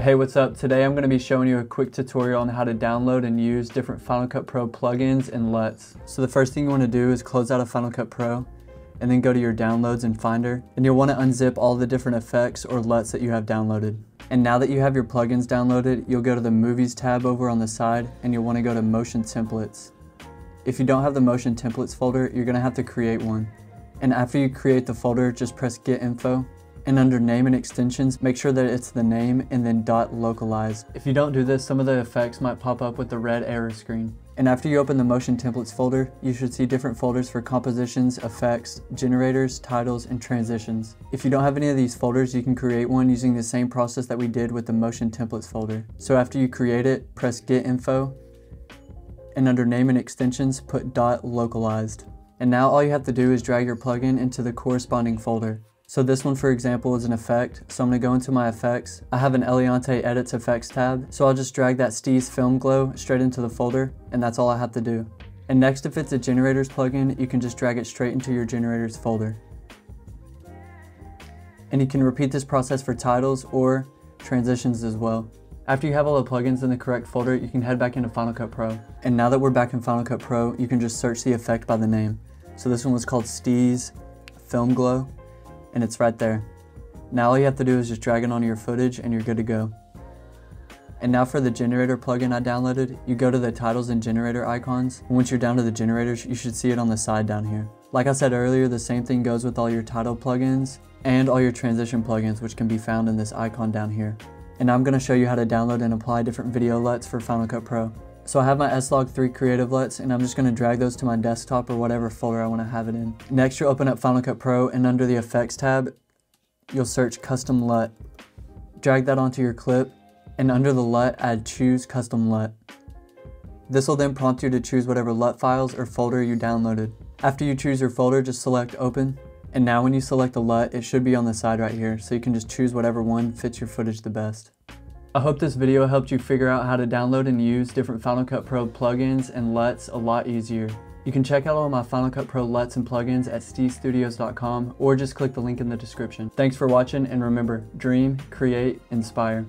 Hey, what's up? Today I'm going to be showing you a quick tutorial on how to download and use different Final Cut Pro plugins and LUTs. So the first thing you want to do is close out of Final Cut Pro and then go to your downloads and finder and you'll want to unzip all the different effects or LUTs that you have downloaded. And now that you have your plugins downloaded, you'll go to the movies tab over on the side and you'll want to go to motion templates. If you don't have the motion templates folder, you're going to have to create one. And after you create the folder, just press get info and under name and extensions, make sure that it's the name and then dot localized. If you don't do this, some of the effects might pop up with the red error screen. And after you open the motion templates folder, you should see different folders for compositions, effects, generators, titles, and transitions. If you don't have any of these folders, you can create one using the same process that we did with the motion templates folder. So after you create it, press get info, and under name and extensions, put dot localized. And now all you have to do is drag your plugin into the corresponding folder. So this one, for example, is an effect. So I'm gonna go into my effects. I have an Eliante Edits Effects tab. So I'll just drag that Steeze Film Glow straight into the folder, and that's all I have to do. And next, if it's a generators plugin, you can just drag it straight into your generators folder. And you can repeat this process for titles or transitions as well. After you have all the plugins in the correct folder, you can head back into Final Cut Pro. And now that we're back in Final Cut Pro, you can just search the effect by the name. So this one was called Steeze Film Glow and it's right there. Now all you have to do is just drag it onto your footage and you're good to go. And now for the generator plugin I downloaded, you go to the titles and generator icons. And once you're down to the generators, you should see it on the side down here. Like I said earlier, the same thing goes with all your title plugins and all your transition plugins, which can be found in this icon down here. And I'm gonna show you how to download and apply different video LUTs for Final Cut Pro. So I have my S-Log3 Creative LUTs and I'm just going to drag those to my desktop or whatever folder I want to have it in. Next you'll open up Final Cut Pro and under the Effects tab, you'll search Custom LUT. Drag that onto your clip and under the LUT add Choose Custom LUT. This will then prompt you to choose whatever LUT files or folder you downloaded. After you choose your folder, just select Open. And now when you select the LUT, it should be on the side right here, so you can just choose whatever one fits your footage the best. I hope this video helped you figure out how to download and use different Final Cut Pro plugins and LUTs a lot easier. You can check out all my Final Cut Pro LUTs and plugins at steezestudios.com or just click the link in the description. Thanks for watching and remember, dream, create, inspire.